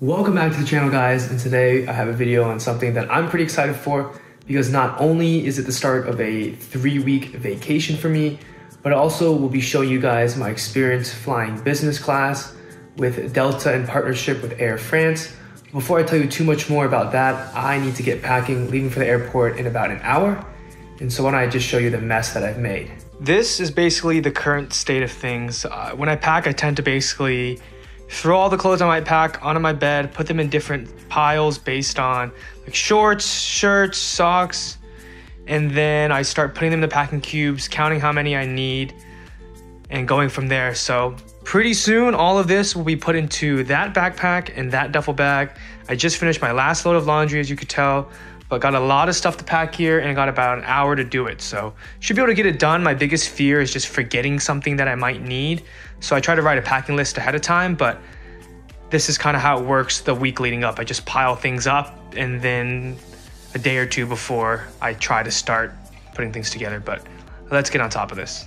Welcome back to the channel guys and today I have a video on something that I'm pretty excited for because not only is it the start of a three week vacation for me, but I also will be showing you guys my experience flying business class with Delta in partnership with Air France. Before I tell you too much more about that, I need to get packing, leaving for the airport in about an hour. And so why don't I just show you the mess that I've made. This is basically the current state of things. Uh, when I pack, I tend to basically throw all the clothes I might pack onto my bed, put them in different piles based on like shorts, shirts, socks, and then I start putting them in the packing cubes, counting how many I need, and going from there. So pretty soon, all of this will be put into that backpack and that duffel bag. I just finished my last load of laundry, as you could tell, but got a lot of stuff to pack here and got about an hour to do it. So should be able to get it done. My biggest fear is just forgetting something that I might need. So I try to write a packing list ahead of time, but this is kind of how it works the week leading up. I just pile things up and then a day or two before I try to start putting things together. But let's get on top of this.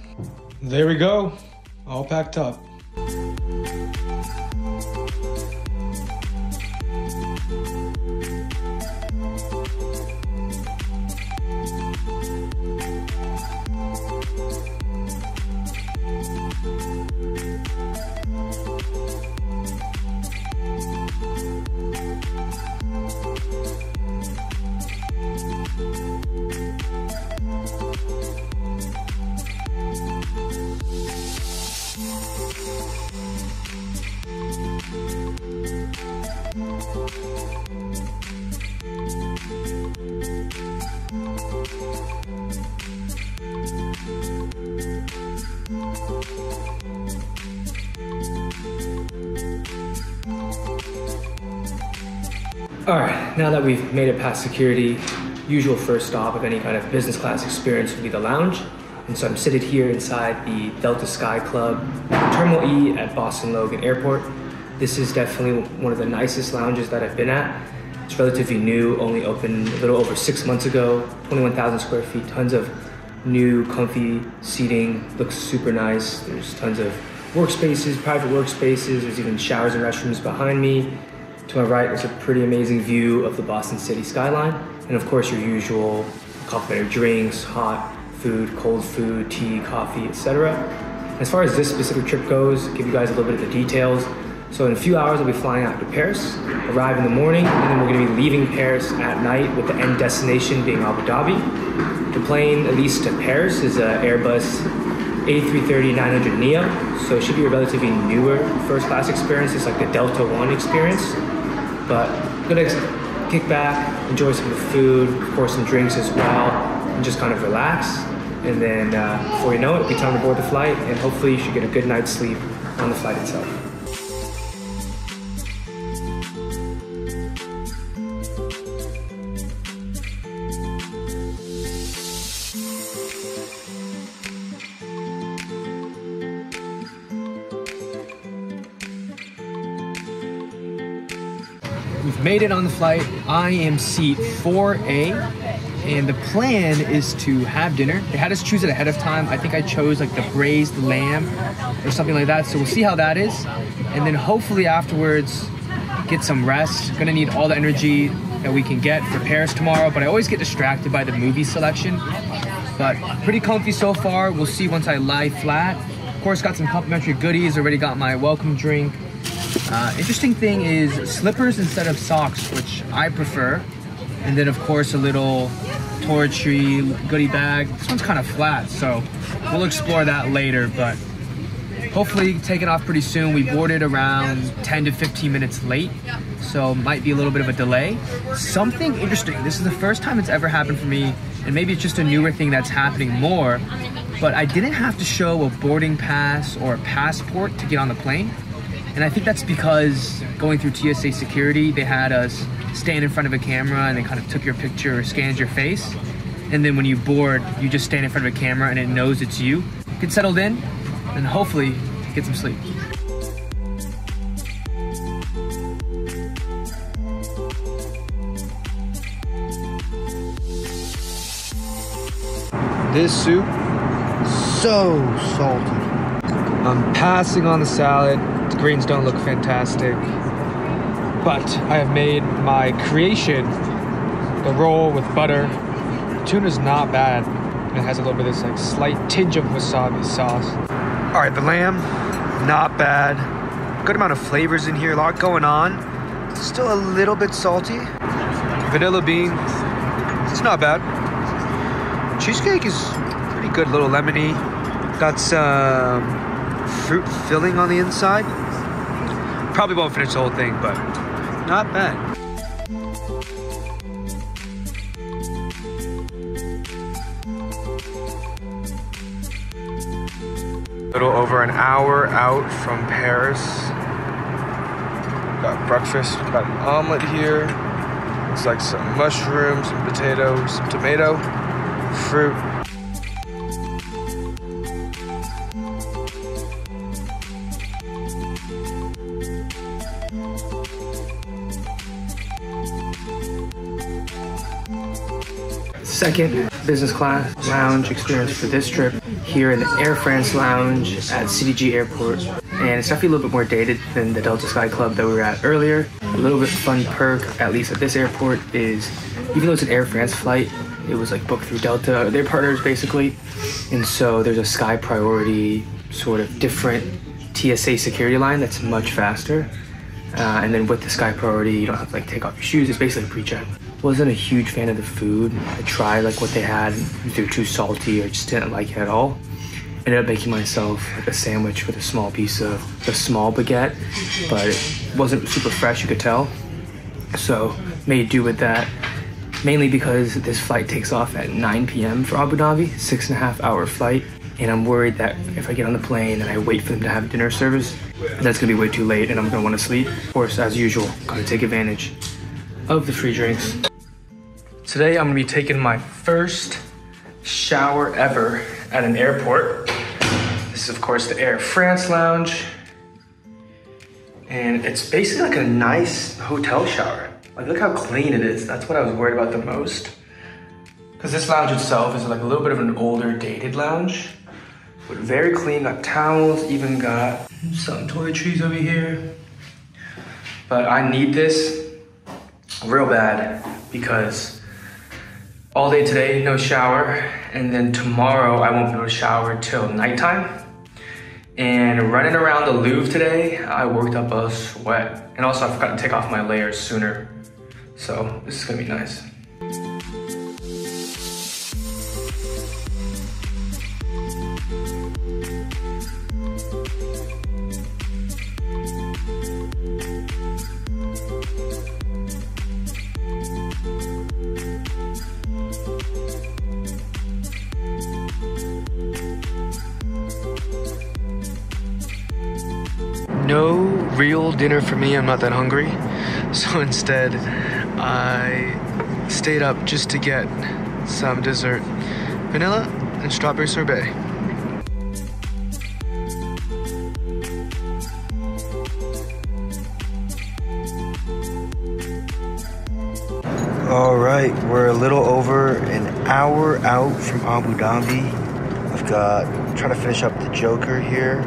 There we go, all packed up. All right, now that we've made it past security, usual first stop of any kind of business class experience would be the lounge. And so I'm seated here inside the Delta Sky Club, Terminal E at Boston Logan Airport. This is definitely one of the nicest lounges that I've been at. It's relatively new, only opened a little over six months ago, 21,000 square feet, tons of new comfy seating, looks super nice. There's tons of workspaces, private workspaces, there's even showers and restrooms behind me. To my right is a pretty amazing view of the Boston City skyline. And of course your usual complimentary drinks, hot food, cold food, tea, coffee, etc. As far as this specific trip goes, give you guys a little bit of the details. So in a few hours, I'll be flying out to Paris, arrive in the morning, and then we're gonna be leaving Paris at night with the end destination being Abu Dhabi. The plane, at least to Paris, is an Airbus A330-900 Neo, so it should be a relatively newer first class experience. It's like the Delta One experience. But gonna kick back, enjoy some food, of course some drinks as well, and just kind of relax. And then uh, before you know it, it'll be time to board the flight, and hopefully you should get a good night's sleep on the flight itself. We've made it on the flight. I am seat 4A, and the plan is to have dinner. They had us choose it ahead of time. I think I chose like the braised lamb or something like that. So we'll see how that is. And then hopefully afterwards, get some rest. Gonna need all the energy that we can get for Paris tomorrow, but I always get distracted by the movie selection. But pretty comfy so far. We'll see once I lie flat. Of course, got some complimentary goodies. Already got my welcome drink. Uh, interesting thing is slippers instead of socks, which I prefer. And then of course a little toiletry goodie bag. This one's kind of flat, so we'll explore that later, but hopefully taking off pretty soon. We boarded around 10 to 15 minutes late, so might be a little bit of a delay. Something interesting, this is the first time it's ever happened for me, and maybe it's just a newer thing that's happening more, but I didn't have to show a boarding pass or a passport to get on the plane. And I think that's because going through TSA security, they had us stand in front of a camera and they kind of took your picture or scans your face. And then when you board, you just stand in front of a camera and it knows it's you. Get settled in and hopefully get some sleep. This soup, so salty. I'm passing on the salad. The greens don't look fantastic. but I have made my creation, the roll with butter. The tuna is not bad. It has a little bit of this like slight tinge of wasabi sauce. All right, the lamb, not bad. Good amount of flavors in here, a lot going on. Still a little bit salty. Vanilla bean, it's not bad. Cheesecake is pretty good, little lemony. Got some um, fruit filling on the inside. Probably won't finish the whole thing, but not bad. Little over an hour out from Paris. Got breakfast, got an omelet here. Looks like some mushrooms, some potatoes, some tomato, fruit. Second business class lounge experience for this trip here in the Air France lounge at CDG Airport. And it's definitely a little bit more dated than the Delta Sky Club that we were at earlier. A little bit fun perk, at least at this airport, is even though it's an Air France flight, it was like booked through Delta, their partners basically. And so there's a Sky Priority sort of different TSA security line that's much faster. Uh, and then with the Sky Priority, you don't have to like take off your shoes. It's basically a pre-check. Wasn't a huge fan of the food. I tried like what they had. They were too salty. I just didn't like it at all. Ended up making myself like a sandwich with a small piece of a small baguette, but it wasn't super fresh. You could tell. So made do with that. Mainly because this flight takes off at 9 p.m. for Abu Dhabi, six and a half hour flight. And I'm worried that if I get on the plane and I wait for them to have dinner service, that's gonna be way too late and I'm gonna wanna sleep. Of course, as usual, gotta take advantage of the free drinks. Today I'm gonna be taking my first shower ever at an airport. This is of course the Air France lounge. And it's basically like a nice hotel shower. Like look how clean it is. That's what I was worried about the most. Cause this lounge itself is like a little bit of an older dated lounge. But very clean, got towels, even got some toiletries over here. But I need this real bad because all day today, no shower. And then tomorrow, I won't be able to shower till nighttime. And running around the Louvre today, I worked up a sweat. And also, I forgot to take off my layers sooner. So, this is gonna be nice. No real dinner for me. I'm not that hungry. So instead, I stayed up just to get some dessert vanilla and strawberry sorbet. All right, we're a little over an hour out from Abu Dhabi. I've got trying to finish up the Joker here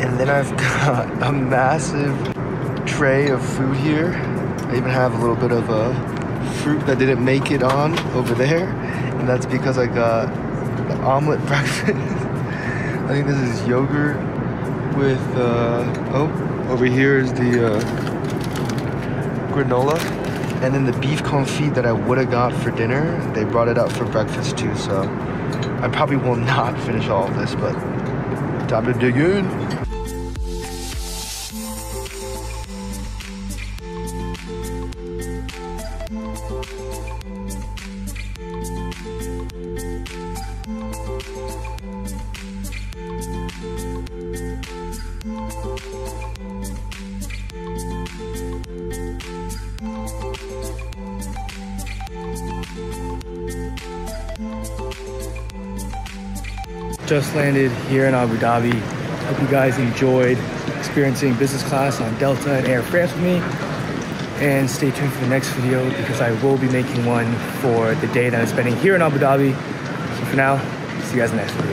and then I've got a massive tray of food here. I even have a little bit of a fruit that didn't make it on over there. And that's because I got the omelet breakfast. I think this is yogurt with, uh, oh, over here is the uh, granola. And then the beef confit that I would have got for dinner, they brought it out for breakfast too. So I probably will not finish all of this, but time to dig in. Just landed here in Abu Dhabi. Hope you guys enjoyed experiencing business class on Delta and Air France with me. And stay tuned for the next video because I will be making one for the day that I'm spending here in Abu Dhabi. So for now, see you guys next video.